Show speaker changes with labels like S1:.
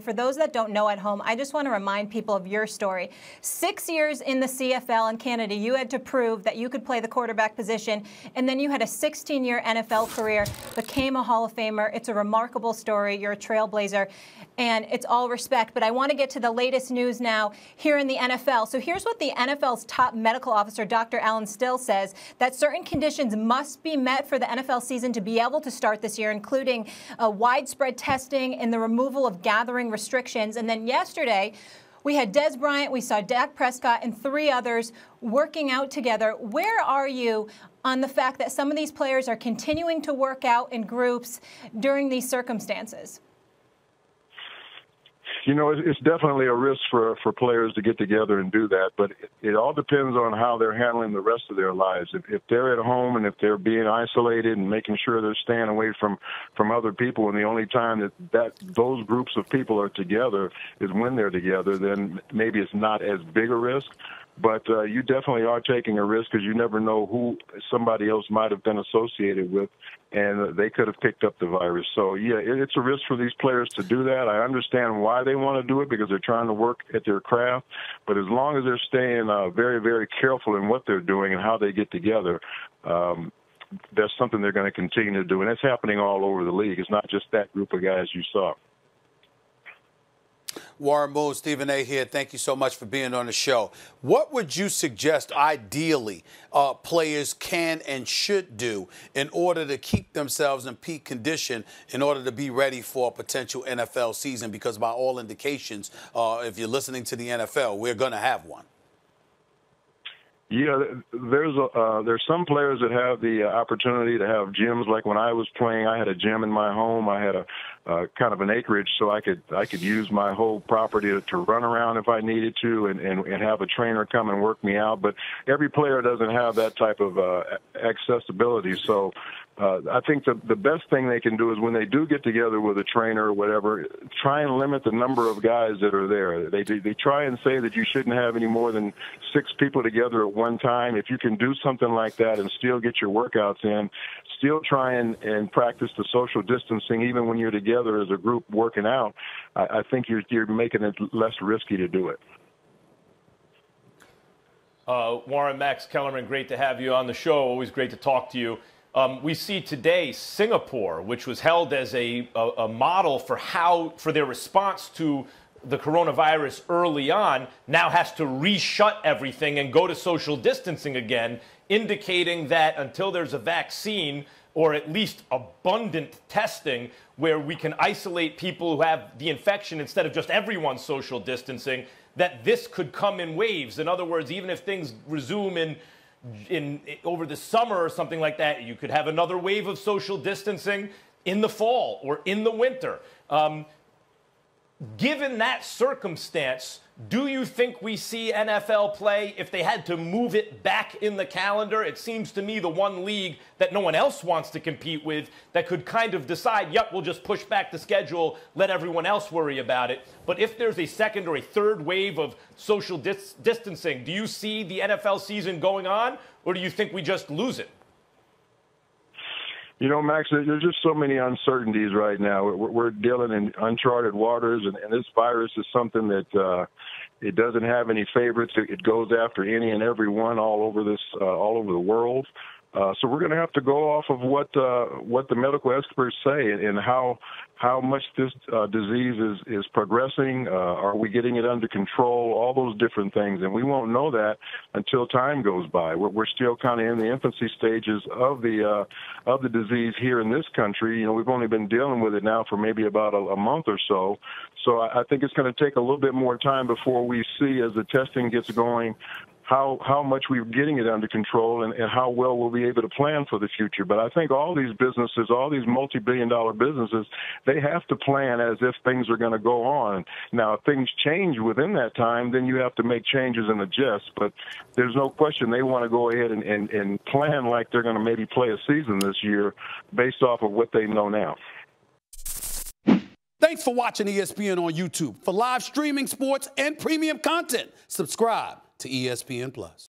S1: For those that don't know at home, I just want to remind people of your story. Six years in the CFL in Canada, you had to prove that you could play the quarterback position, and then you had a 16 year NFL career, became a Hall of Famer. It's a remarkable story. You're a trailblazer, and it's all respect. But I want to get to the latest news now here in the NFL. So here's what the NFL's top medical officer, Dr. Allen Sills, says that certain conditions must be met for the NFL season to be able to start this year, including uh, widespread testing and the removal of gathering restrictions. And then yesterday, we had Dez Bryant, we saw Dak Prescott, and three others working out together. Where are you on the fact that some of these players are continuing to work out in groups during these circumstances?
S2: You know, it's definitely a risk for for players to get together and do that, but it, it all depends on how they're handling the rest of their lives. If, if they're at home and if they're being isolated and making sure they're staying away from from other people, and the only time that that those groups of people are together is when they're together, then maybe it's not as big a risk but uh, you definitely are taking a risk because you never know who somebody else might have been associated with, and they could have picked up the virus. So yeah, it, it's a risk for these players to do that. I understand why they want to do it because they're trying to work at their craft, but as long as they're staying uh, very, very careful in what they're doing and how they get together. Um, that's something they're going to continue to do, and it's happening all over the league. It's not just that group of guys you saw.
S3: Warren Moon, Stephen A. here. Thank you so much for being on the show. What would you suggest, ideally, uh, players can and should do in order to keep themselves in peak condition in order to be ready for a potential NFL season? Because by all indications, uh, if you're listening to the NFL, we're going to have one.
S2: Yeah, there's a, uh, there's some players that have the uh, opportunity to have gyms. Like when I was playing, I had a gym in my home. I had a uh, kind of an acreage, so I could I could use my whole property to, to run around if I needed to, and, and and have a trainer come and work me out. But every player doesn't have that type of uh, accessibility. So uh, I think the the best thing they can do is when they do get together with a trainer or whatever, try and limit the number of guys that are there. They they try and say that you shouldn't have any more than six people together at one time. If you can do something like that and still get your workouts in, still try and and practice the social distancing even when you're together as a group working out. I, I think you're you're making it less risky to do it.
S4: Uh, Warren Max Kellerman, great to have you on the show. Always great to talk to you. Um, we see today Singapore, which was held as a, a, a, model for how for their response to the coronavirus early on, now has to reshut everything and go to social distancing again, indicating that until there's a vaccine or at least abundant testing where we can isolate people who have the infection instead of just everyone social distancing, that this could come in waves. In other words, even if things resume in in over the summer or something like that, you could have another wave of social distancing in the fall or in the winter. Um, given that circumstance, do you think we see NFL play if they had to move it back in the calendar? It seems to me the one league that no one else wants to compete with that could kind of decide, yep, we'll just push back the schedule, let everyone else worry about it. But if there's a second or a third wave of social dis- distancing, do you see the NFL season going on, or do you think we just lose it?
S2: You know, Max, there's just so many uncertainties right now. We're, we're dealing in uncharted waters, and, and this virus is something that uh, it doesn't have any favorites. It goes after any and every one all over this, uh, all over the world. Uh, so we're going to have to go off of what uh, what the medical experts say and, and how how much this uh, disease is is progressing. Uh, are we getting it under control? All those different things, and we won't know that until time goes by. We're, we're still kind of in the infancy stages of the uh, of the disease here in this country. You know, we've only been dealing with it now for maybe about a, a month or so. So I, I think it's going to take a little bit more time before we see, as the testing gets going, how how much we're getting it under control and, and how well we'll be able to plan for the future. But I think all these businesses, all these multi-billion dollar businesses, they have to plan as if things are going to go on. Now, if things change within that time, then you have to make changes and adjust. But there's no question they want to go ahead and, and, and plan like they're going to maybe play a season this year based off of what they know now.
S3: Thanks for watching ESPN on YouTube. For live streaming sports and premium content, subscribe to ESPN Plus.